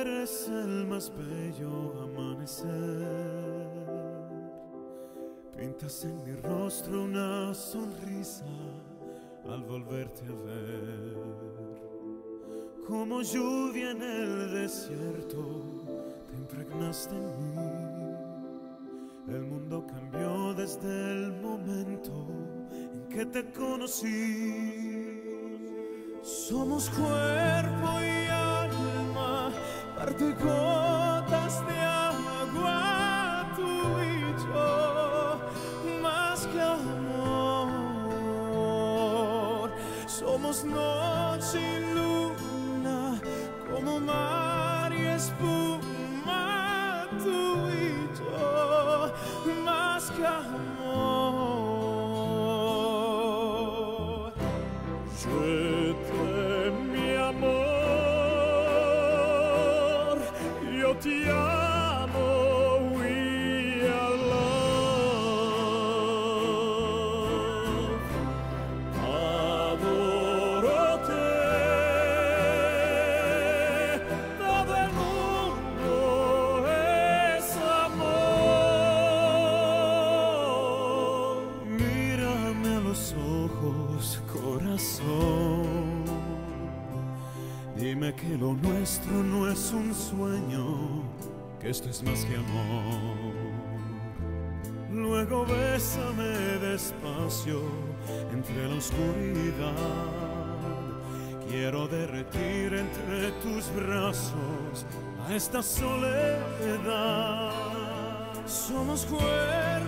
Eres el más bello amanecer. Pintas en mi rostro una sonrisa al volverte a ver. Como lluvia en el desierto, te impregnaste en mí. El mundo cambió desde el momento en que te conocí. Somos cuerpo y alma, parte gotas de agua, tú y yo, más que amor. Somos noche y luna, como mar y espuma, tú y yo, más que amor. Je te amo, we are love. Adoro-te, todo el mundo es amor. Mírame a los ojos, corazón. Dime que lo nuestro no es un sueño, que esto es más que amor. Luego bésame despacio entre la oscuridad. Quiero derretir entre tus brazos a esta soledad. Somos cuerpo